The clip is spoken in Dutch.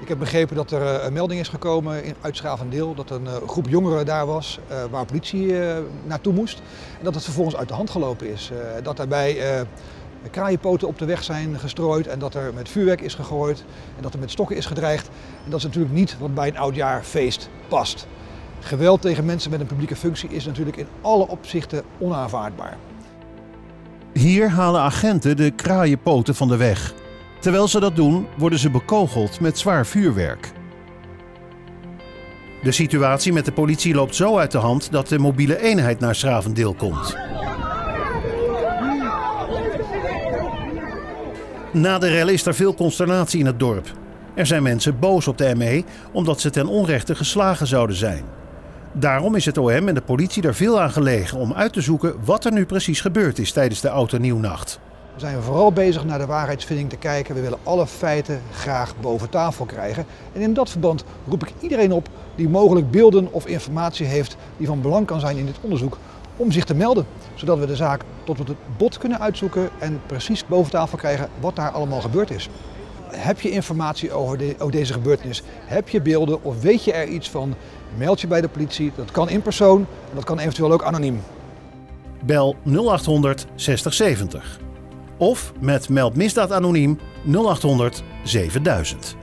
Ik heb begrepen dat er eh, een melding is gekomen in Uitschavendeel dat een eh, groep jongeren daar was eh, waar politie naartoe moest. En dat het vervolgens uit de hand gelopen is. Dat daarbij kraaienpoten op de weg zijn gestrooid en dat er met vuurwerk is gegooid en dat er met stokken is gedreigd. En dat is natuurlijk niet wat bij een oudjaarfeest past. Geweld tegen mensen met een publieke functie is natuurlijk in alle opzichten onaanvaardbaar. Hier halen agenten de kraaienpoten van de weg. Terwijl ze dat doen, worden ze bekogeld met zwaar vuurwerk. De situatie met de politie loopt zo uit de hand dat de mobiele eenheid naar Schravendeel komt. Na de rel is er veel consternatie in het dorp. Er zijn mensen boos op de ME omdat ze ten onrechte geslagen zouden zijn. Daarom is het OM en de politie er veel aan gelegen om uit te zoeken wat er nu precies gebeurd is tijdens de Auto Nieuwnacht. We zijn vooral bezig naar de waarheidsvinding te kijken. We willen alle feiten graag boven tafel krijgen. En in dat verband roep ik iedereen op die mogelijk beelden of informatie heeft die van belang kan zijn in dit onderzoek, om zich te melden. Zodat we de zaak tot op het bot kunnen uitzoeken en precies boven tafel krijgen wat daar allemaal gebeurd is heb je informatie over, deze gebeurtenis? Heb je beelden of weet je er iets van? Meld je bij de politie. Dat kan in persoon en dat kan eventueel ook anoniem. Bel 0800 6070 of met Meld Misdaad Anoniem 0800 7000.